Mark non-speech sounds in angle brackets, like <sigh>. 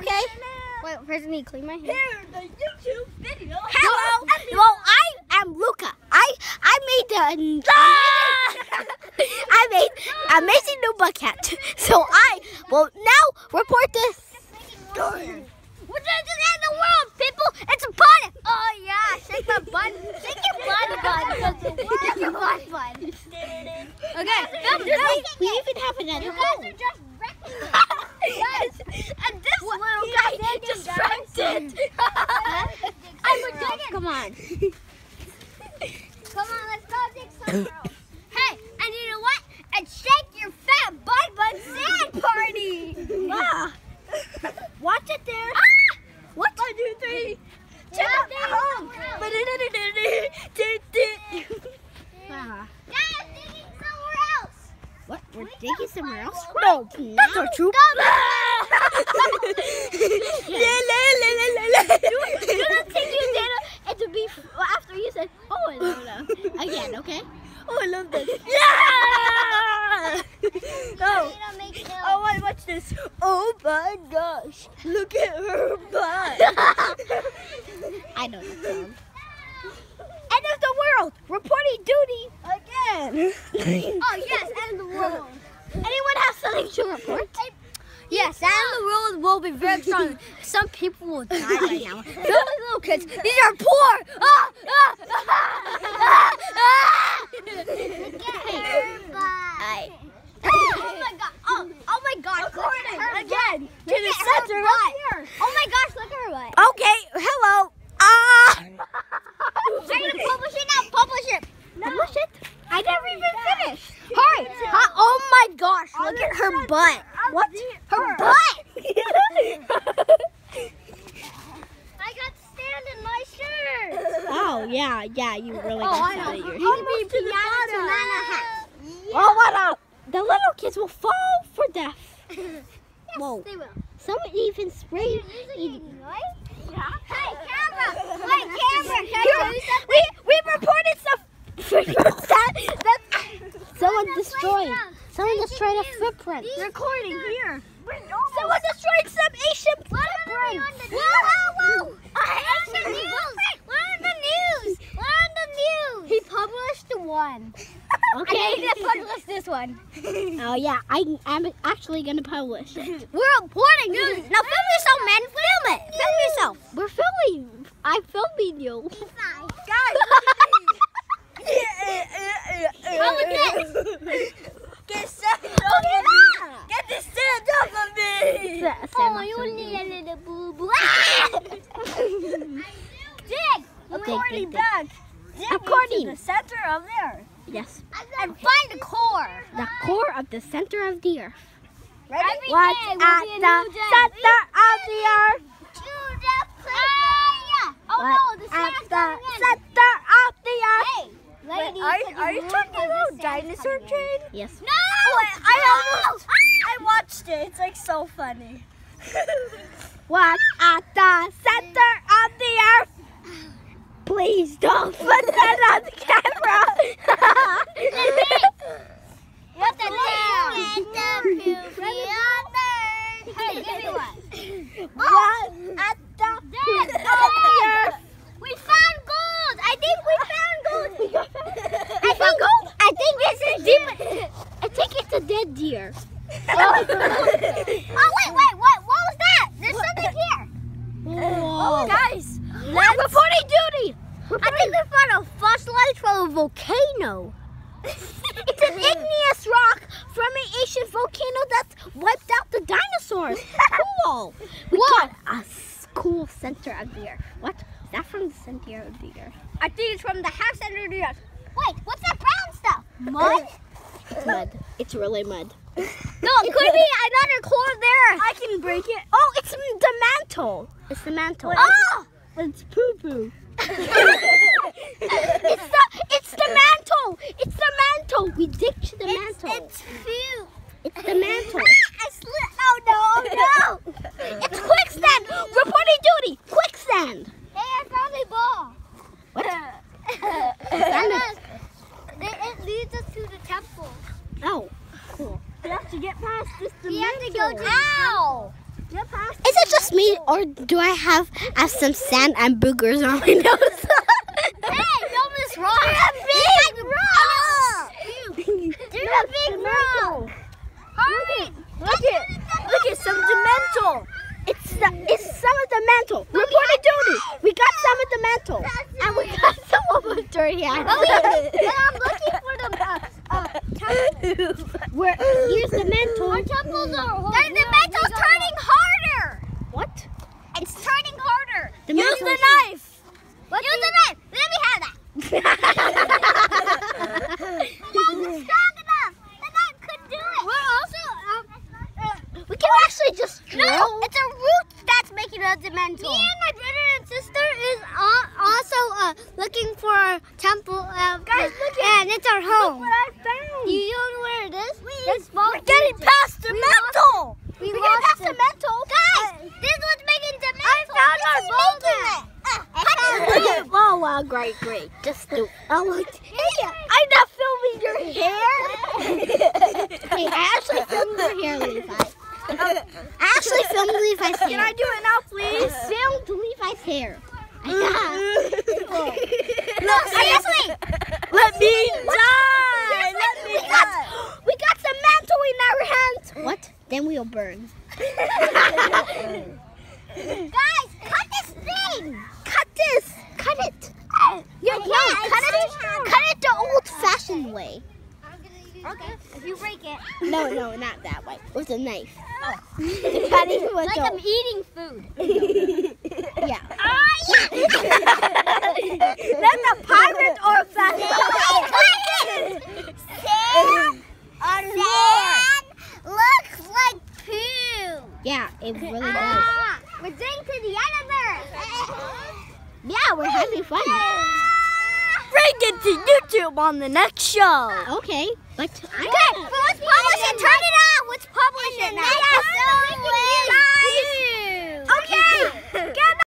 Okay. Wait, first I need to clean my hair. Here's the YouTube video. Hello. Well, I am Luca. I I made the ah! <laughs> I made ah! amazing new bucket. <laughs> So I will now report this. What's in the world, people? It's a party. Oh yeah, shake my butt. Shake your butt, bud. <laughs> Shake your butt, bud. Okay, film this. We even have another You guys are just wrecking me. Yes. And this little guy just wrecked it. I'm a dig. Come on. Come on, let's go dig some <coughs> girls. Hey, and you know what? And shake your fat butt, bud. Sand party. Yeah. Watch it there. Ah! What? One, two, three. Check there's out home. somewhere Ah. Guys, digging somewhere else. What? We're digging somewhere else? No, that's not true. Do not think you did it. And to be after you said, oh, I love that. Again, okay? Oh, I love that. <laughs> Yeah! <laughs> Oh, You know, make it Oh, I watch this. Oh my gosh. Look at her butt. <laughs> I know that song. End of the world. Reporting duty again. Oh, yes, and the world. Anyone have something to report? Yes, and the world will be very strong. <laughs> Some people will die right now. Those little kids, these are poor. Ah, ah, ah, ah. <laughs> I. Oh my god! Oh, oh my! Look Again. To the center right here. Oh my gosh! Look at her butt. Okay, hello. Ah! I'm gonna publish it now. Publish it. Publish it. I never even finished. Hurry. Huh? Oh my gosh, look at her butt. What? Her butt? <laughs> I got sand in my shirt. oh, yeah, yeah, you really Oh, got that in your Almost to the bottom. Oh, what up? The little kids will fall for death. Whoa. They will. Some even sprayed. right? Yeah. Hey, camera! Wait, <laughs> camera! Can Here, I do we, we reported some that, <laughs> that someone destroyed. Wait, Someone destroyed a footprint. Recording here. Someone destroyed some Asian footprint. Whoa, whoa, whoa! Where are on the news! We're on the news! We're on the news! He published one. <laughs> Okay. I need to publish this one. <laughs> Oh yeah, I, I'm actually gonna publish it. <laughs> We're reporting news. Now film yourself, man. Film it. Film yourself. We're filming. I'm filming you. Guys. How was this? Get stand up. Yeah. Get this stand up of me. Oh, you need a little boo boo. Dig. Recording dig. back. Dig According. the center of there. Yes, And find the core. the core of the center of the earth. Ready? Every What's day at the center of the earth? The. Oh no, the at the center of the earth? Hey, Wait, are, are you talking about dinosaur train? Yes. No! Wait, I almost, I watched it. It's like so funny. <laughs> What's at the center of the earth? Please don't put that on the camera. What the hell? Hey, give me one. What's at the center of the earth? We found gold. I think we found gold. <laughs> I think I think this is deep. I think it's a dead deer. Oh, wait, wait, what? What was that? There's something here. Whoa. Oh, guys, Let's reporting duty. I think we found a fossilized from a volcano. <laughs> It's an igneous rock from an ancient volcano that's wiped out the dinosaurs. <laughs> Cool. We got a cool center of the earth. What? Is that from the center of the earth? I think it's from the half center of the earth. Wait, what's that brown stuff? Mud? It's mud. It's really mud. <laughs> No, it could be another core there. I can break it. Oh, it's the mantle. It's the mantle. Oh! It's poo poo. <laughs> it's the it's the mantle. It's the mantle. We dig to the mantle. It's few. It's the mantle. <laughs> I slipped. Oh no, oh, no. It's quicksand. Reporting duty. Quicksand. Hey, I found a ball. What? Found it. It, it leads us to the temple. Oh, cool. You have to get past this We have to dimension. go to. Ow! Get past Is it just me, or do I have, have some sand and boogers on my <laughs> nose? Hey, film this rock. Big rock. There's a big rock. Hurry. Look at look at some dimental. It's the, it's some of the mantle. Reporter duty. We got some of the mantle, and we got <laughs> some of the dirty animals. we- I'm looking for the uh, uh. <laughs> Where here's the mantle. Our temples are. There's the metal's turning harder. What? It's turning harder. The Use metal's- the knife. Use the knife. Let me have that. That's strong enough. The knife could do it. We're also. Um, uh, We can actually just no, it's a root that's making us dimensional. Me and my brother and sister is also uh, looking for a temple. Um, Guys, look at And it's our home. Look What I found. You don't know where it is? This small We're getting past the mantle. We We're lost getting past it. the mantle. Guys, this was making dimensional. I found our boulder. <laughs> oh wow, great, great. Just do. Oh, look. Hey, I'm not filming your hair. <laughs> hey, I actually filmed your hair, Levi. <laughs> I actually filmed Levi's hair. Can I do it now, I please? <laughs> filmed Levi's hair. <laughs> Look, Seriously. Let me die. Let me we die. got, we got some mantle in our hands. What? Then we'll burn. Guys, cut this thing. Cut this. Cut it. Uh, yeah, no, cut it. Cut it the old-fashioned way. Okay, if you break it. No, no, not that way. With a knife. Cutting with It's like I'm eating food. the <laughs> yeah. <laughs> That's a pirate or a Sand, sand looks like poo. Yeah, it really does. Ah, we're going to the universe. Yeah, we're having fun. Bring it to YouTube on the next show. Okay, Let's, okay, but let's publish it. Turn it on. Let's publish it now. That's so late. Okay, guys.